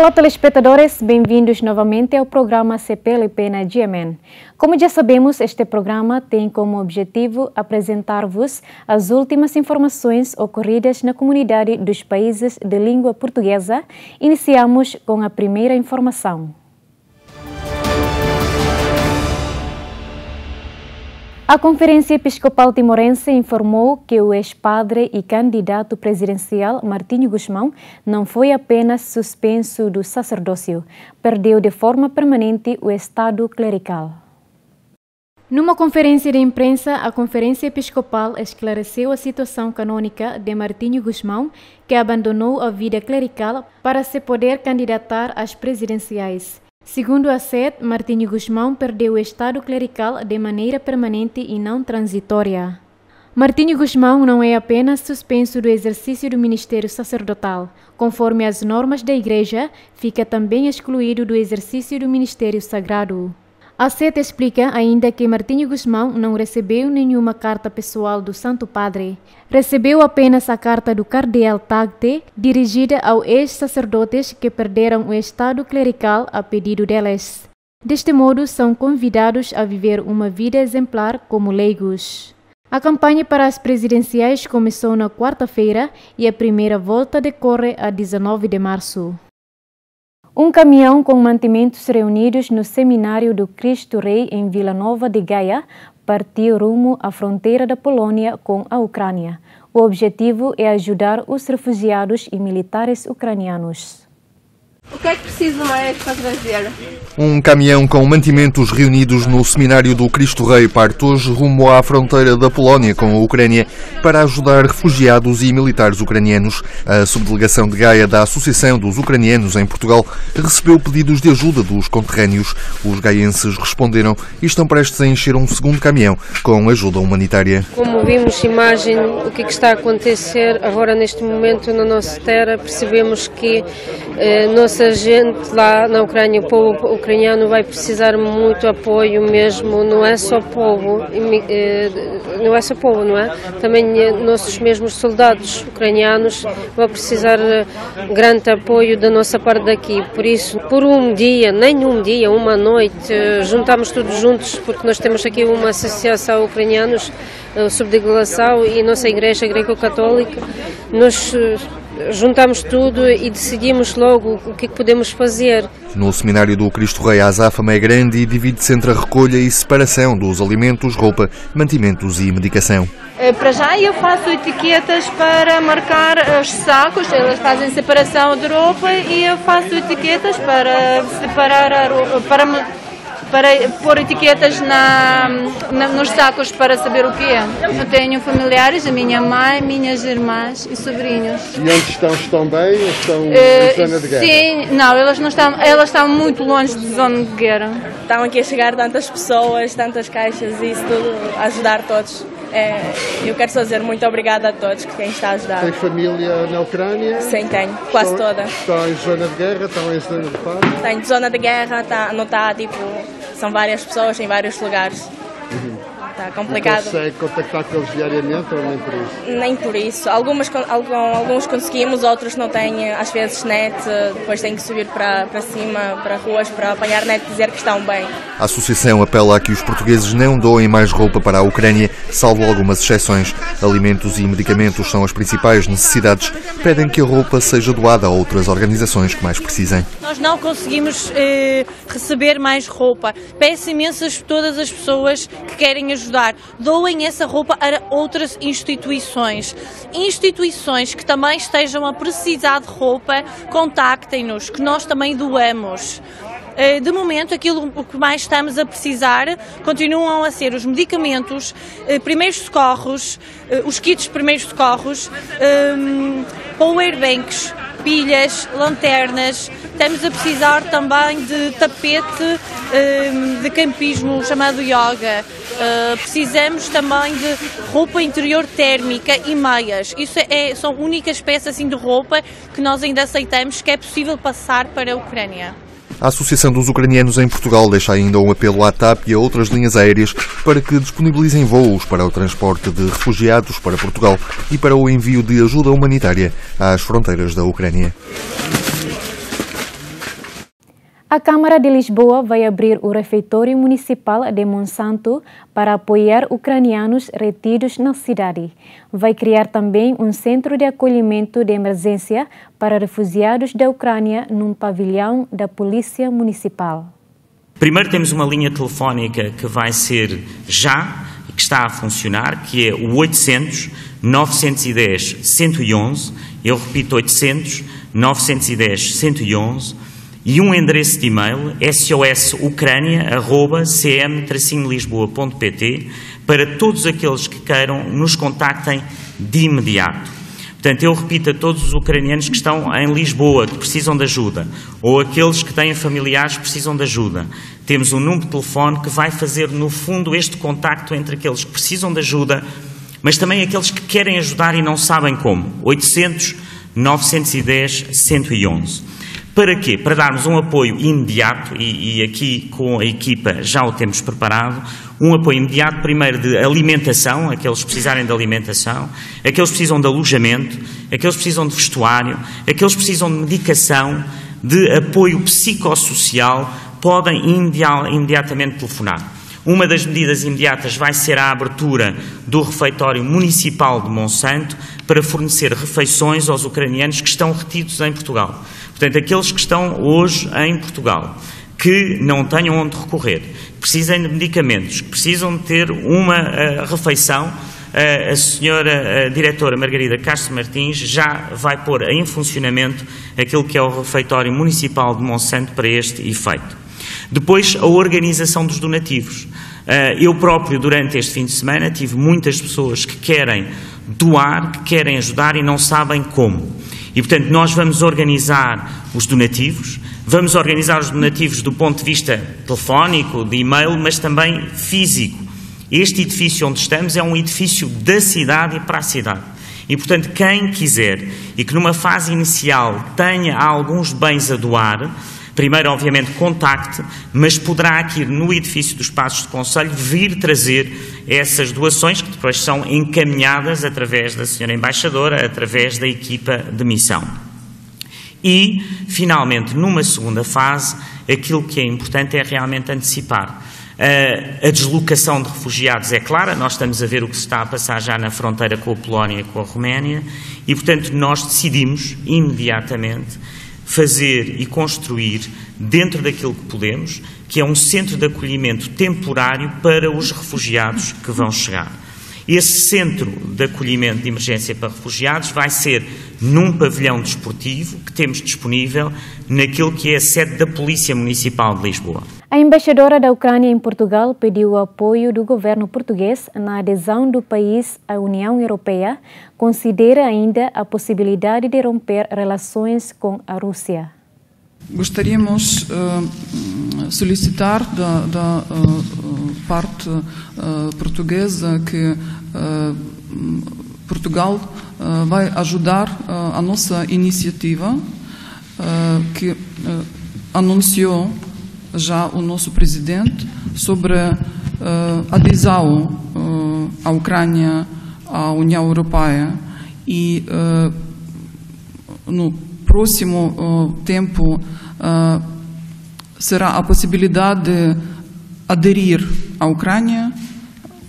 Olá, telespectadores, bem-vindos novamente ao programa CPLP na GMN. Como já sabemos, este programa tem como objetivo apresentar-vos as últimas informações ocorridas na comunidade dos países de língua portuguesa. Iniciamos com a primeira informação. A Conferência Episcopal Timorense informou que o ex-padre e candidato presidencial Martinho Guzmão não foi apenas suspenso do sacerdócio, perdeu de forma permanente o estado clerical. Numa conferência de imprensa, a Conferência Episcopal esclareceu a situação canônica de Martinho Guzmão, que abandonou a vida clerical para se poder candidatar às presidenciais. Segundo a SED, Martinho Guzmão perdeu o estado clerical de maneira permanente e não transitória. Martinho Guzmão não é apenas suspenso do exercício do ministério sacerdotal. Conforme as normas da Igreja, fica também excluído do exercício do ministério sagrado. A SET explica ainda que Martinho Guzmão não recebeu nenhuma carta pessoal do Santo Padre. Recebeu apenas a carta do Cardeal Tagte, dirigida aos ex-sacerdotes que perderam o estado clerical a pedido deles. Deste modo, são convidados a viver uma vida exemplar como leigos. A campanha para as presidenciais começou na quarta-feira e a primeira volta decorre a 19 de março. Um caminhão com mantimentos reunidos no seminário do Cristo Rei em Vila Nova de Gaia partiu rumo à fronteira da Polônia com a Ucrânia. O objetivo é ajudar os refugiados e militares ucranianos. O que é que preciso mais para trazer? Um caminhão com mantimentos reunidos no seminário do Cristo Rei parte hoje rumo à fronteira da Polónia com a Ucrânia para ajudar refugiados e militares ucranianos. A subdelegação de Gaia da Associação dos Ucranianos em Portugal recebeu pedidos de ajuda dos conterrâneos. Os gaienses responderam e estão prestes a encher um segundo caminhão com ajuda humanitária. Como vimos imagem o que, é que está a acontecer agora neste momento na nossa terra, percebemos que eh, nossa gente lá na Ucrânia, o povo ucraniano vai precisar muito apoio mesmo, não é só povo, eh, não é só povo, não é? Também eh, nossos mesmos soldados ucranianos vão precisar eh, grande apoio da nossa parte daqui. Por isso, por um dia, nem um dia, uma noite, juntamos todos juntos, porque nós temos aqui uma associação ucranianos, subdelegação e nossa igreja greco-católica, nós juntamos tudo e decidimos logo o que, é que podemos fazer. No seminário do Cristo Rei, a azáfama é grande e divide-se entre a recolha e separação dos alimentos, roupa, mantimentos e medicação. Eh, para já eu faço etiquetas para marcar os sacos, elas fazem separação de roupa e eu faço etiquetas para separar a roupa, para para pôr etiquetas na, na, nos sacos para saber o que é. Eu tenho familiares, a minha mãe, minhas irmãs e sobrinhos. E onde estão? Estão bem ou estão uh, em zona de guerra? Sim, não, elas, não estão, elas estão muito longe de zona de guerra. Estão aqui a chegar tantas pessoas, tantas caixas e isso tudo, a ajudar todos. É, eu quero só dizer muito obrigada a todos que quem está a ajudar. Tem família na Ucrânia? Sim, tenho, quase estão, toda. Estão em zona de guerra? Estão em zona de paz? Tenho zona de guerra, tá, não está tipo são várias pessoas em vários lugares. Uhum. Está complicado. Não consegue contactar com eles diariamente ou nem por isso? Nem por isso. Algumas, alguns conseguimos, outros não têm, às vezes, net, depois têm que subir para, para cima, para ruas, para apanhar net e dizer que estão bem. A associação apela a que os portugueses não doem mais roupa para a Ucrânia, salvo algumas exceções. Alimentos e medicamentos são as principais necessidades. Pedem que a roupa seja doada a outras organizações que mais precisem. Nós não conseguimos eh, receber mais roupa. Peço imensas todas as pessoas que querem ajudar ajudar, doem essa roupa a outras instituições. Instituições que também estejam a precisar de roupa, contactem-nos, que nós também doamos. Eh, de momento, aquilo que mais estamos a precisar continuam a ser os medicamentos, eh, primeiros socorros, eh, os kits de primeiros socorros, powerbanks, pilhas, lanternas. Estamos a precisar também de tapete de campismo chamado yoga. Uh, precisamos também de roupa interior térmica e meias. Isso é, são únicas peças assim, de roupa que nós ainda aceitamos que é possível passar para a Ucrânia. A Associação dos Ucranianos em Portugal deixa ainda um apelo à TAP e a outras linhas aéreas para que disponibilizem voos para o transporte de refugiados para Portugal e para o envio de ajuda humanitária às fronteiras da Ucrânia. A Câmara de Lisboa vai abrir o refeitório municipal de Monsanto para apoiar ucranianos retidos na cidade. Vai criar também um centro de acolhimento de emergência para refugiados da Ucrânia num pavilhão da Polícia Municipal. Primeiro temos uma linha telefónica que vai ser já, que está a funcionar, que é o 800 910 111. Eu repito, 800 910 111 e um endereço de e-mail sosucrania.cm-lisboa.pt para todos aqueles que queiram nos contactem de imediato. Portanto, eu repito a todos os ucranianos que estão em Lisboa, que precisam de ajuda, ou aqueles que têm familiares que precisam de ajuda. Temos um número de telefone que vai fazer, no fundo, este contacto entre aqueles que precisam de ajuda, mas também aqueles que querem ajudar e não sabem como. 800 910 111. Para quê? Para darmos um apoio imediato, e, e, aqui com a equipa já o temos preparado, um apoio imediato, primeiro de alimentação, aqueles que precisarem de alimentação, aqueles que precisam de alojamento, aqueles que precisam de vestuário, aqueles que precisam de medicação, de apoio psicossocial, podem imediatamente telefonar. Uma das medidas imediatas vai ser a abertura do refeitório municipal de Monsanto para fornecer refeições aos ucranianos que estão retidos em Portugal. Portanto, aqueles que estão hoje em Portugal, que não tenham onde recorrer, precisem de medicamentos, que precisam de ter uma uh, refeição, uh, a senhora uh, diretora Margarida Castro Martins já vai pôr em funcionamento aquilo que é o refeitório municipal de Monsanto para este efeito. Depois, a organização dos donativos. Eu próprio, durante este fim de semana, tive muitas pessoas que querem doar, que querem ajudar e não sabem como. E, portanto, nós vamos organizar os donativos, vamos organizar os donativos do ponto de vista telefónico, de e-mail, mas também físico. Este edifício onde estamos é um edifício da cidade e para a cidade. E, portanto, quem quiser e que numa fase inicial tenha alguns bens a doar, Primeiro, obviamente, contacte, mas poderá aqui no edifício dos Passos de Conselho vir trazer essas doações que depois são encaminhadas através da senhora embaixadora, através da equipa de missão. E, finalmente, numa segunda fase, aquilo que é importante é realmente antecipar. A deslocação de refugiados é clara, nós estamos a ver o que se está a passar já na fronteira com a Polónia e com a Roménia, e, portanto, nós decidimos imediatamente fazer e construir, dentro daquilo que podemos, que é um centro de acolhimento temporário para os refugiados que vão chegar. Esse centro de acolhimento de emergência para refugiados vai ser num pavilhão desportivo que temos disponível naquilo que é a sede da Polícia Municipal de Lisboa. A embaixadora da Ucrânia em Portugal pediu apoio do governo português na adesão do país à União Europeia. Considera ainda a possibilidade de romper relações com a Rússia. Gostaríamos uh, solicitar da, da uh, parte uh, portuguesa que Portugal vai ajudar a nossa iniciativa que anunciou já o nosso presidente sobre adesão à Ucrânia à União Europeia e no próximo tempo será a possibilidade de aderir à Ucrânia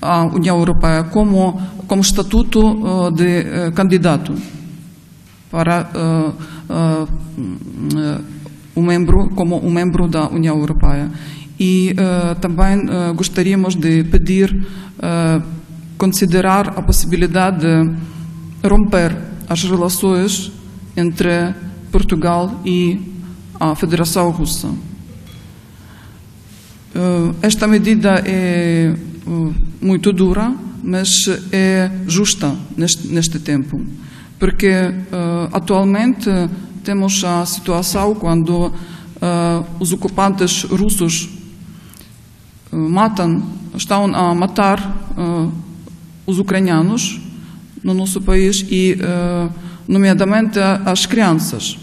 à União Europeia como, como estatuto de uh, candidato para um membro, como um membro da União Europeia. E também gostaríamos de pedir, considerar a possibilidade de romper as relações entre Portugal e à Federação Russa. Eh, esta medida é eh, muito dura, mas é justa neste, neste tempo, porque eh, atualmente temos a situação quando os ocupantes russos matam, estão a matar os ucranianos no nosso país e, nomeadamente, as crianças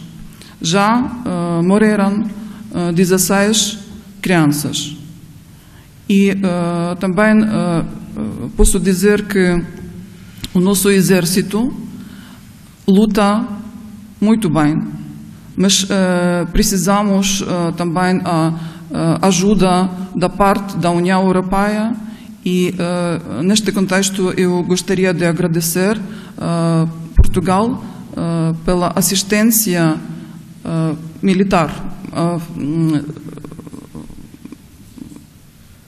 já uh, morreram uh, 16 crianças. E uh, também posso dizer que o nosso exército luta muito bem, mas precisamos também a ajuda da parte da União Europeia e neste contexto eu gostaria de agradecer Portugal pela assistência militar,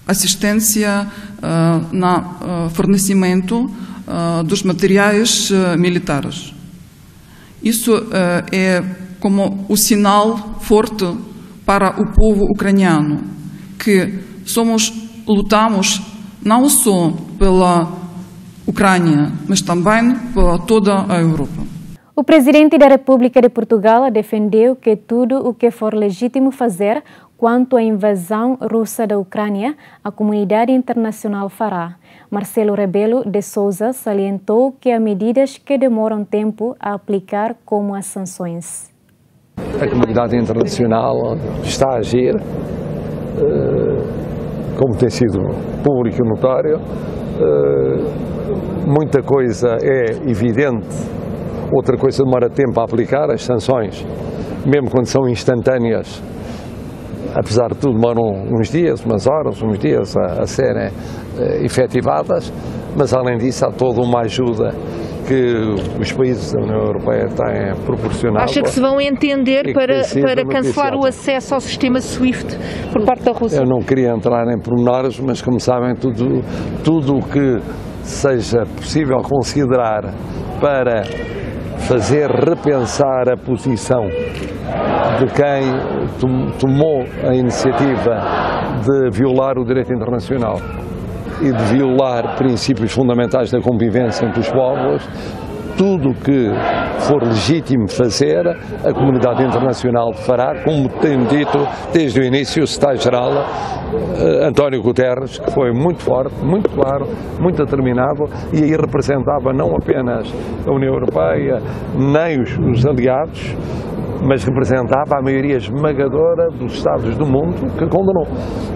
assistência na fornecimento dos materiais militares. Isso é como o sinal forte para o povo ucraniano que somos lutamos não só pela Ucrânia, mas também por toda a Europa. O presidente da República de Portugal defendeu que tudo o que for legítimo fazer quanto à invasão russa da Ucrânia, a comunidade internacional fará. Marcelo Rebelo de Souza salientou que há medidas que demoram tempo a aplicar, como as sanções. A comunidade internacional está a agir, eh, como tem sido público e notório. Eh, muita coisa é evidente, outra coisa demora tempo a aplicar, as sanções, mesmo quando são instantâneas, apesar de tudo, demoram uns dias, umas horas, uns dias a, a serem uh, efetivadas, mas além disso há toda uma ajuda que os países da União Europeia têm proporcionado. Acha que se vão entender para, para cancelar o acesso ao sistema SWIFT por parte da Rússia? Eu não queria entrar em pormenores, mas como sabem, tudo, tudo o que seja possível considerar para fazer repensar a posição de quem tomou a iniciativa de violar o direito internacional e de violar princípios fundamentais da convivência entre os povos, tudo o que for legítimo fazer, a comunidade internacional fará, como tem dito desde o início o secretário-geral uh, António Guterres, que foi muito forte, muito claro, muito determinado e aí representava não apenas a União Europeia, nem os, os aliados, mas representava a maioria esmagadora dos Estados do mundo que condenou,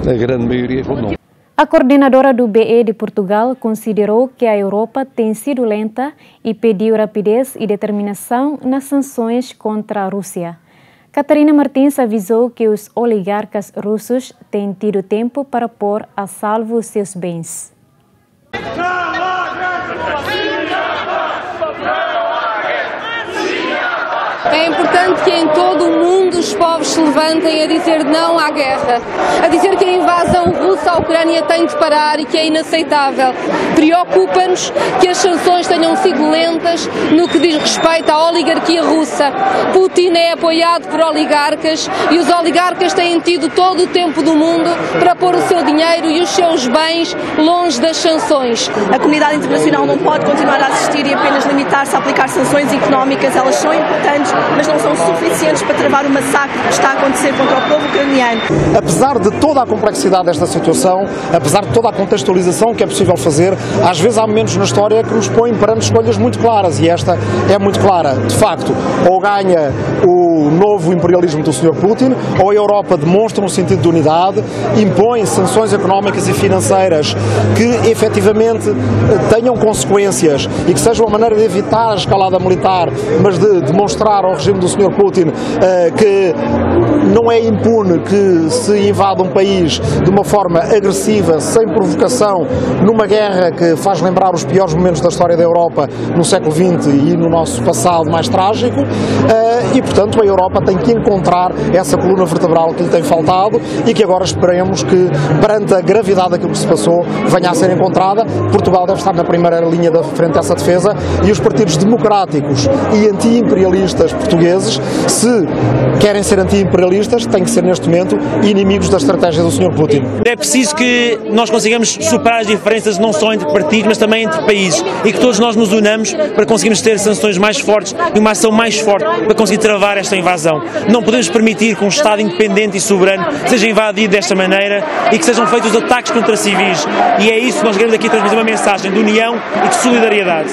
a grande maioria condenou. A coordenadora do BE de Portugal considerou que a Europa tem sido lenta e pediu rapidez e determinação nas sanções contra a Rússia. Catarina Martins avisou que os oligarcas russos têm tido tempo para pôr a salvo seus bens. É importante que em todo o mundo os povos se levantem a dizer não à guerra, a dizer que a invasão russa à Ucrânia tem de parar e que é inaceitável. Preocupa-nos que as sanções tenham sido lentas no que diz respeito à oligarquia russa. Putin é apoiado por oligarcas e os oligarcas têm tido todo o tempo do mundo para pôr o seu dinheiro e os seus bens longe das sanções. A comunidade internacional não pode continuar a assistir e apenas limitar-se a aplicar sanções económicas. Elas são importantes, mas não são suficientes para travar o massacre que está a acontecer contra o povo ucraniano. Apesar de toda a complexidade desta situação, apesar de toda a contextualização que é possível fazer, às vezes há momentos na história que nos põem perante escolhas muito claras e esta é muito clara. De facto, ou ganha o novo imperialismo do Sr. Putin, ou a Europa demonstra um sentido de unidade, impõe sanções económicas e financeiras que efetivamente tenham consequências e que sejam uma maneira de evitar a escalada militar, mas de demonstrar regime do Sr. Putin uh, que não é impune que se invada um país de uma forma agressiva, sem provocação, numa guerra que faz lembrar os piores momentos da história da Europa no século XX e no nosso passado mais trágico, uh, e portanto a Europa tem que encontrar essa coluna vertebral que lhe tem faltado e que agora esperemos que, perante a gravidade daquilo que se passou, venha a ser encontrada. Portugal deve estar na primeira linha da frente dessa defesa e os partidos democráticos e anti-imperialistas portugueses, se querem ser anti-imperialistas, têm que ser neste momento inimigos da estratégia do Sr. Putin. É preciso que nós consigamos superar as diferenças não só entre partidos, mas também entre países e que todos nós nos unamos para conseguirmos ter sanções mais fortes e uma ação mais forte para conseguir travar esta invasão. Não podemos permitir que um Estado independente e soberano seja invadido desta maneira e que sejam feitos ataques contra civis. E é isso que nós queremos aqui transmitir uma mensagem de união e de solidariedade.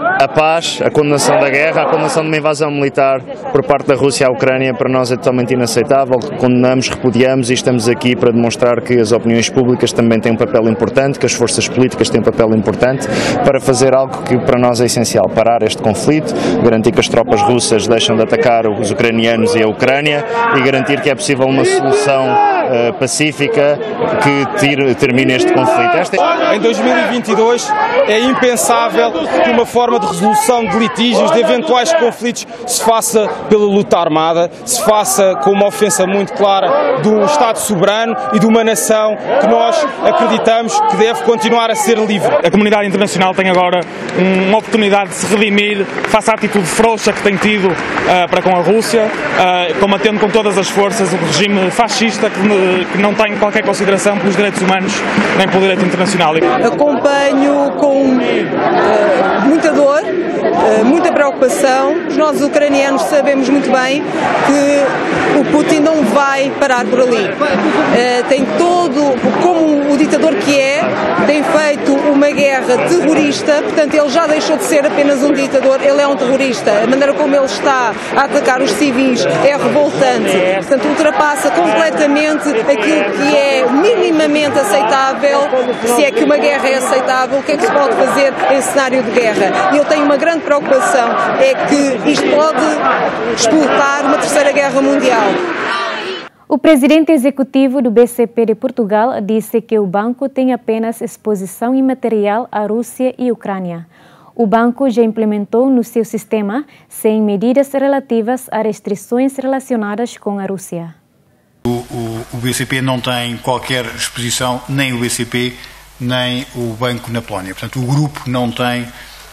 A paz, a condenação da guerra, a condenação de uma invasão militar por parte da Rússia à Ucrânia para nós é totalmente inaceitável. Condenamos, repudiamos e estamos aqui para demonstrar que as opiniões públicas também têm um papel importante, que as forças políticas têm um papel importante para fazer algo que para nós é essencial: parar este conflito, garantir que as tropas russas deixam de atacar os ucranianos e a Ucrânia e garantir que é possível uma solução uh, pacífica que tire, termine este conflito. Esta é... Em 2022 é impensável que uma forma de resolução de litígios, de eventuais conflitos, se faça pela luta armada, se faça com uma ofensa muito clara do Estado soberano e de uma nação que nós acreditamos que deve continuar a ser livre. A comunidade internacional tem agora uma oportunidade de se redimir face à atitude frouxa que tem tido uh, para com a Rússia, uh, combatendo com todas as forças o regime fascista que, que não tem qualquer consideração pelos direitos humanos nem pelo direito internacional. Acompanho com uh, muita dor, uh, muita preocupação. Nossos ucranianos sabemos muito bem que o Putin não vai parar por ali. Uh, tem todo, como o ditador que é, tem feito uma guerra terrorista, portanto ele já deixou de ser apenas um ditador, ele é um terrorista. A maneira como ele está a atacar os civis é revoltante, portanto ultrapassa completamente aquilo que é minimamente aceitável, se é que uma guerra é aceitável, o que é que se pode fazer em cenário de guerra. Eu tenho uma grande preocupação, é que isto pode explotar uma terceira guerra mundial. O presidente executivo do BCP de Portugal disse que o banco tem apenas exposição imaterial à Rússia e Ucrânia. O banco já implementou no seu sistema 100 medidas relativas a restrições relacionadas com a Rússia. O, o, o BCP não tem qualquer exposição, nem o BCP, nem o banco na Polónia. Portanto, o grupo não tem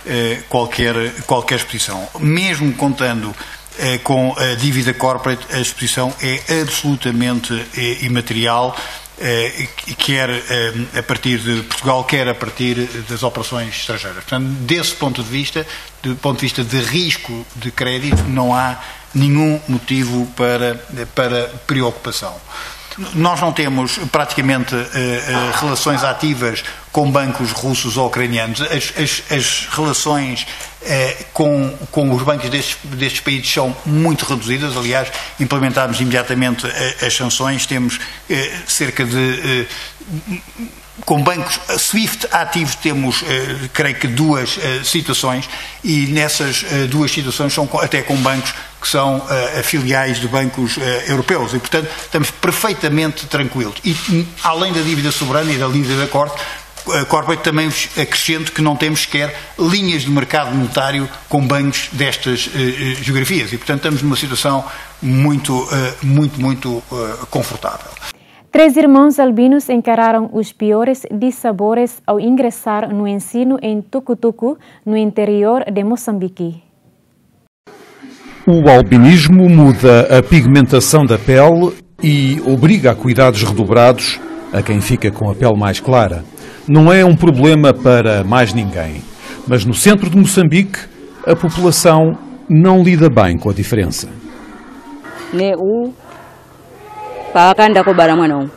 eh, qualquer, qualquer exposição. Mesmo contando eh, com a dívida corporate, a exposição é absolutamente eh, imaterial, eh, quer a partir de Portugal, quer a partir das operações estrangeiras. Portanto, desse ponto de vista, do ponto de vista de risco de crédito, não há nenhum motivo para, para preocupação. Nós não temos praticamente uh, uh, relações ativas com bancos russos ou ucranianos. As, as, as relações uh, com, com os bancos destes, destes, países são muito reduzidas. Aliás, implementámos imediatamente as sanções. Temos cerca de com bancos SWIFT ativos temos, eh, creio que, duas eh, situações e nessas eh, duas situações são até com bancos que são filiais de bancos europeus e, portanto, estamos perfeitamente tranquilos. E, além da dívida soberana e da dívida da Corte, corporate também acrescento que não temos sequer linhas de mercado monetário com bancos destas geografias e, portanto, estamos numa situação muito, muito, muito confortável. Três irmãos albinos encararam os piores dissabores ao ingressar no ensino em Tucutucu, no interior de Moçambique. O albinismo muda a pigmentação da pele e obriga a cuidados redobrados a quem fica com a pele mais clara. Não é um problema para mais ninguém, mas no centro de Moçambique a população não lida bem com a diferença. Paakaenda kobara mwana umu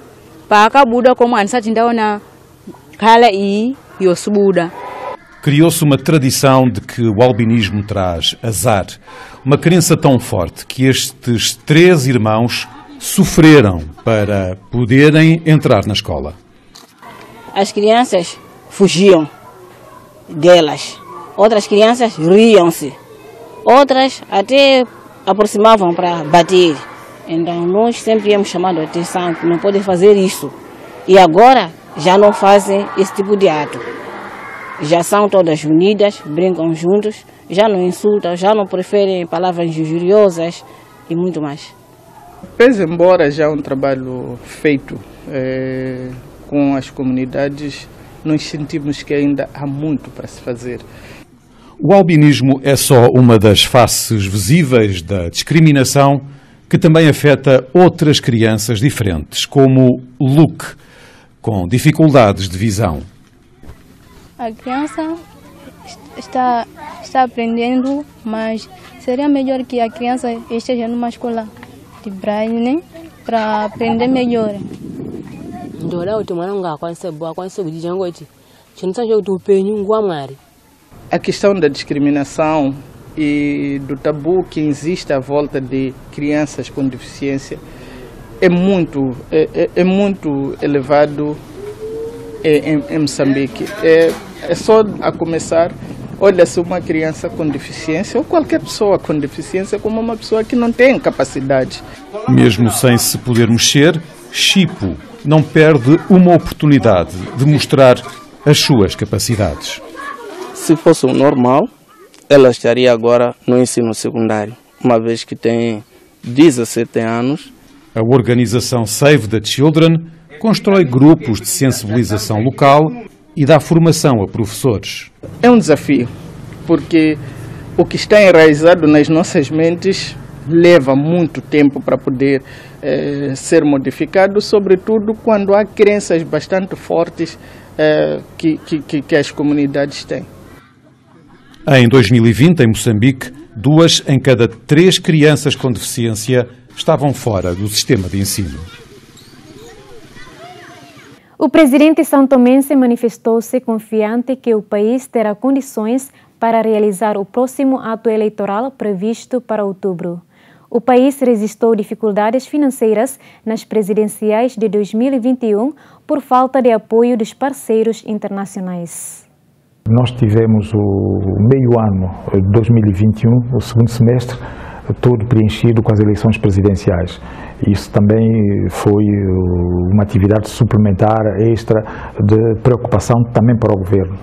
paakabuda kwa mwana sati ndaona khala iyi yosubuda Criou-se uma tradição de que o albinismo traz azar. Uma crença tão forte que estes três irmãos sofreram para poderem entrar na escola. As crianças fugiam delas. Outras crianças riam-se. Outras até aproximavam para bater. Então nós sempre íamos chamando a atenção que não podem fazer isso. E agora já não fazem esse tipo de ato. Já são todas unidas, brincam juntos, já não insultam, já não preferem palavras injuriosas e muito mais. Pese embora já um trabalho feito é, com as comunidades, nós sentimos que ainda há muito para se fazer. O albinismo é só uma das faces visíveis da discriminação que também afeta outras crianças diferentes, como Luke, com dificuldades de visão. A criança está, está aprendendo, mas seria melhor que a criança esteja numa escola de braille, né? Para aprender melhor. a questão da discriminação e do tabu que existe à volta de crianças com deficiência é muito, é, é, é muito elevado em, em Moçambique. É, é só a começar, olha-se uma criança com deficiência ou qualquer pessoa com deficiência como uma pessoa que não tem capacidade. Mesmo sem se poder mexer, Chipo não perde uma oportunidade de mostrar as suas capacidades. Se fosse o normal, ela estaria agora no ensino secundário, uma vez que tem 17 anos. A organização Save the Children constrói grupos de sensibilização local e dá formação a professores. É um desafio, porque o que está enraizado nas nossas mentes leva muito tempo para poder eh, ser modificado, sobretudo quando há crenças bastante fortes eh, que, que, que as comunidades têm. Em 2020, em Moçambique, duas em cada três crianças com deficiência estavam fora do sistema de ensino. O presidente São Tomense manifestou-se confiante que o país terá condições para realizar o próximo ato eleitoral previsto para outubro. O país resistiu dificuldades financeiras nas presidenciais de 2021 por falta de apoio dos parceiros internacionais. Nós tivemos o meio ano de 2021, o segundo semestre, todo preenchido com as eleições presidenciais. Isso também foi uma atividade suplementar, extra, de preocupação também para o governo.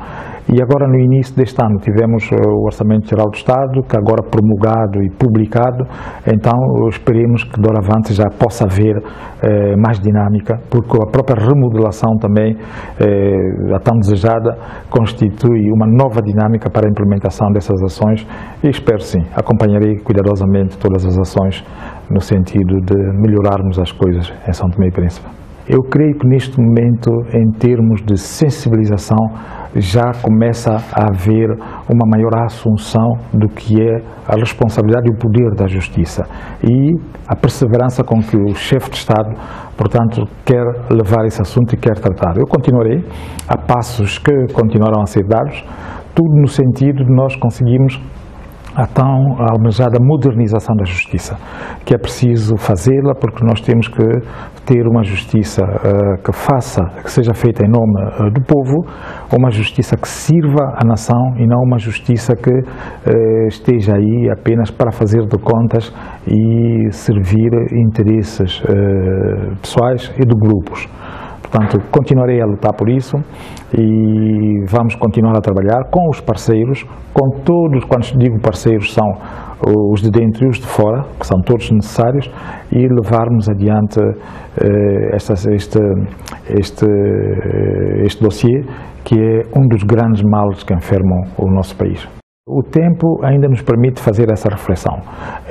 E agora, no início deste ano, tivemos eh, o Orçamento Geral do Estado, que agora promulgado e publicado, então esperemos que, doravante, já possa haver eh, mais dinâmica, porque a própria remodelação também, eh, a tão desejada, constitui uma nova dinâmica para a implementação dessas ações e espero sim, acompanharei cuidadosamente todas as ações no sentido de melhorarmos as coisas em São Tomé e Príncipe. Eu creio que neste momento, em termos de sensibilização, já começa a haver uma maior assunção do que é a responsabilidade e o poder da justiça e a perseverança com que o chefe de Estado, portanto, quer levar esse assunto e quer tratar. Eu continuarei a passos que continuarão a ser dados, tudo no sentido de nós conseguirmos a tão almejada modernização da justiça, que é preciso fazê-la porque nós temos que ter uma justiça uh, que faça, que seja feita em nome uh, do povo, uma justiça que sirva à nação e não uma justiça que uh, esteja aí apenas para fazer de contas e servir interesses pessoais e de grupos. Portanto, continuarei a lutar por isso e vamos continuar a trabalhar com os parceiros, com todos, quando digo parceiros, são os de dentro e os de fora, que são todos necessários, e levarmos adiante eh, esta, este, este, este dossiê, que é um dos grandes males que enfermam o nosso país. O tempo ainda nos permite fazer essa reflexão.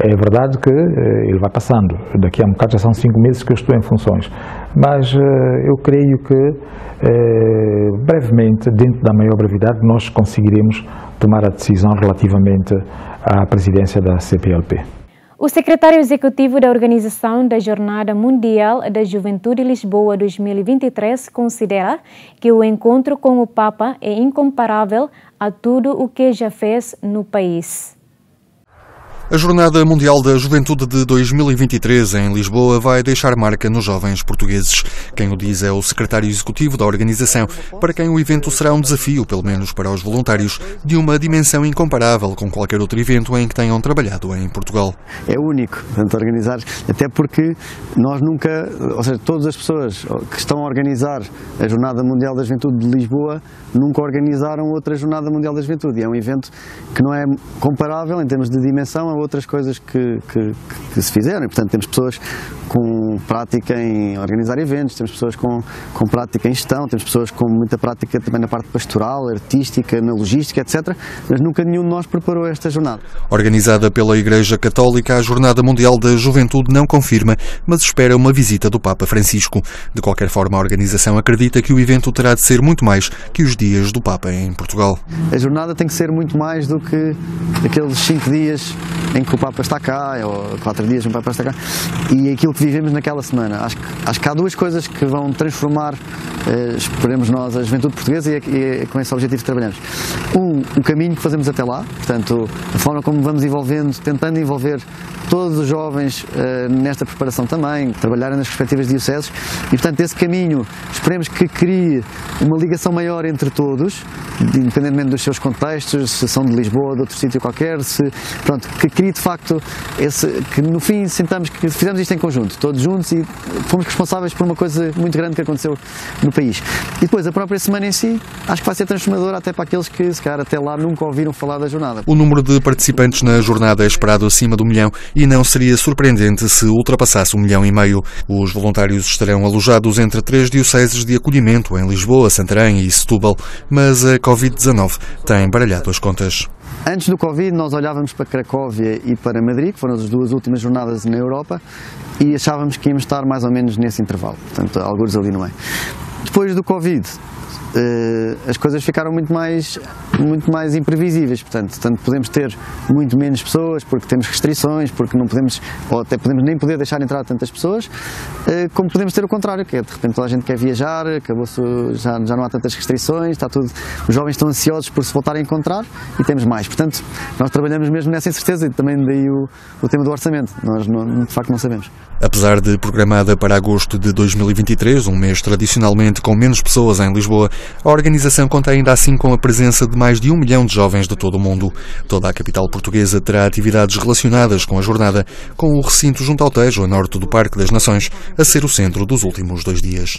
É verdade que eh, ele vai passando. Daqui a um bocado já são cinco meses que eu estou em funções. Mas eh, eu creio que eh, brevemente, dentro da maior brevidade, nós conseguiremos tomar a decisão relativamente à presidência da CPLP. O secretário executivo da Organização da Jornada Mundial da Juventude Lisboa 2023 considera que o encontro com o Papa é incomparável a tudo o que já fez no país. A Jornada Mundial da Juventude de 2023 em Lisboa vai deixar marca nos jovens portugueses. Quem o diz é o secretário executivo da organização, para quem o evento será um desafio, pelo menos para os voluntários, de uma dimensão incomparável com qualquer outro evento em que tenham trabalhado em Portugal. É único, portanto, organizar, até porque nós nunca, ou seja, todas as pessoas que estão a organizar a Jornada Mundial da Juventude de Lisboa nunca organizaram outra Jornada Mundial da Juventude. E é um evento que não é comparável em termos de dimensão outras coisas que, que, que, se fizeram. E, portanto, temos pessoas com prática em organizar eventos, temos pessoas com, com prática em gestão, temos pessoas com muita prática também na parte pastoral, artística, na logística, etc. Mas nunca nenhum de nós preparou esta jornada. Organizada pela Igreja Católica, a Jornada Mundial da Juventude não confirma, mas espera uma visita do Papa Francisco. De qualquer forma, a organização acredita que o evento terá de ser muito mais que os dias do Papa em Portugal. A jornada tem que ser muito mais do que aqueles cinco dias em que o Papa está cá, ou quatro dias o Papa está cá, e aquilo que vivemos naquela semana. Acho acho que há duas coisas que vão transformar, eh, esperemos nós, a juventude portuguesa e, e com esse objetivo trabalhamos. Um, o caminho que fazemos até lá, portanto, a forma como vamos envolvendo, tentando envolver todos os jovens uh, nesta preparação também, trabalharem nas perspectivas dioceses e, portanto, esse caminho, esperemos que crie uma ligação maior entre todos, independentemente dos seus contextos, se são de Lisboa, de outro sítio qualquer, se, pronto, que crie de facto esse, que no fim sentamos que fizemos isto em conjunto, todos juntos e fomos responsáveis por uma coisa muito grande que aconteceu no país. E depois a própria semana em si, acho que vai ser transformadora até para aqueles que se calhar até lá nunca ouviram falar da jornada. O número de participantes na jornada é esperado acima do milhão e não seria surpreendente se ultrapassasse um milhão e meio. Os voluntários estarão alojados entre três dioceses de acolhimento em Lisboa, Santarém e Setúbal, mas a Covid-19 tem baralhado as contas. Antes do Covid, nós olhávamos para Cracóvia e para Madrid, que foram as duas últimas jornadas na Europa, e achávamos que íamos estar mais ou menos nesse intervalo, portanto, alguns ali no meio. Depois do Covid, as coisas ficaram muito mais, muito mais imprevisíveis. Portanto, tanto podemos ter muito menos pessoas porque temos restrições, porque não podemos, ou até podemos nem poder deixar entrar tantas pessoas, uh, como podemos ter o contrário, que é de repente toda a gente quer viajar, acabou já, já não há tantas restrições, está tudo, os jovens estão ansiosos por se voltarem a encontrar e temos mais. Portanto, nós trabalhamos mesmo nessa incerteza e também daí o, o tema do orçamento. Nós não, de facto não sabemos. Apesar de programada para agosto de 2023, um mês tradicionalmente com menos pessoas em Lisboa, a organização conta ainda assim com a presença de mais de um milhão de jovens de todo o mundo. Toda a capital portuguesa terá atividades relacionadas com a jornada, com o recinto junto ao Tejo, a norte do Parque das Nações, a ser o centro dos últimos dois dias.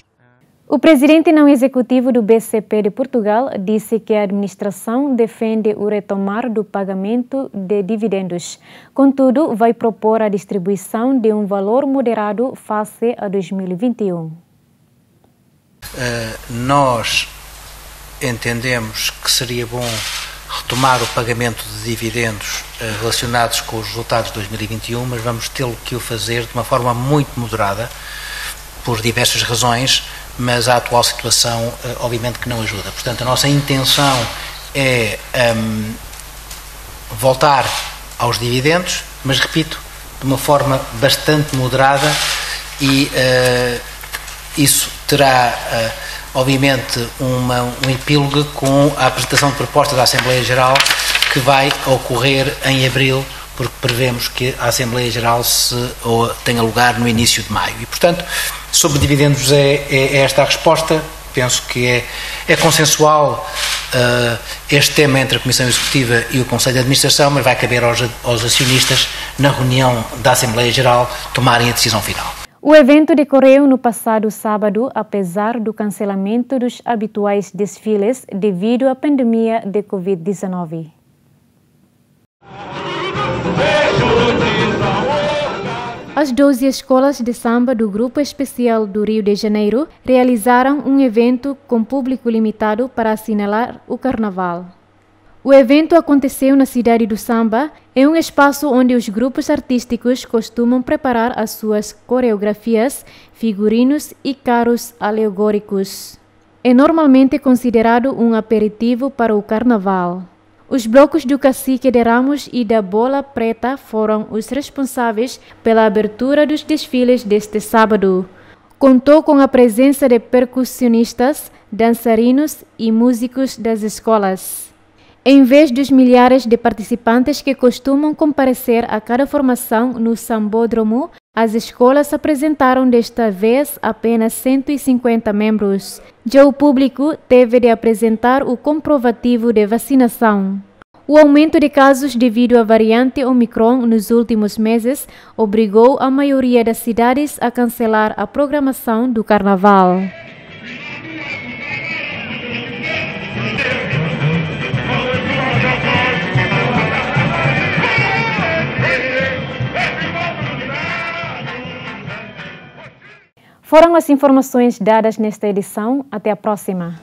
O presidente não executivo do BCP de Portugal disse que a administração defende o retomar do pagamento de dividendos. Contudo, vai propor a distribuição de um valor moderado face a 2021. Uh, nós entendemos que seria bom retomar o pagamento de dividendos eh, relacionados com os resultados de 2021, mas vamos tê-lo que o fazer de uma forma muito moderada, por diversas razões, mas a atual situação, eh, obviamente, que não ajuda. Portanto, a nossa intenção é um, voltar aos dividendos, mas repito, de uma forma bastante moderada e uh, isso terá. Uh, obviamente, uma, um epílogo com a apresentação de proposta da Assembleia Geral que vai ocorrer em abril, porque prevemos que a Assembleia Geral se, ou, tenha lugar no início de maio. E, portanto, sobre dividendos é, é, é esta a resposta. Penso que é, é consensual uh, este tema entre a Comissão Executiva e o Conselho de Administração, mas vai caber aos, aos acionistas, na reunião da Assembleia Geral, tomarem a decisão final. O evento decorreu no passado sábado, apesar do cancelamento dos habituais desfiles devido à pandemia de Covid-19. As 12 escolas de samba do Grupo Especial do Rio de Janeiro realizaram um evento com público limitado para assinalar o Carnaval. O evento aconteceu na cidade do Samba, é um espaço onde os grupos artísticos costumam preparar as suas coreografias, figurinos e carros alegóricos. É normalmente considerado um aperitivo para o carnaval. Os blocos do Cacique de Ramos e da Bola Preta foram os responsáveis pela abertura dos desfiles deste sábado. Contou com a presença de percussionistas, dançarinos e músicos das escolas. Em vez dos milhares de participantes que costumam comparecer a cada formação no Sambódromo, as escolas apresentaram desta vez apenas 150 membros. Já o público teve de apresentar o comprovativo de vacinação. O aumento de casos devido à variante Omicron nos últimos meses obrigou a maioria das cidades a cancelar a programação do carnaval. Foram as informações dadas nesta edição. Até a próxima.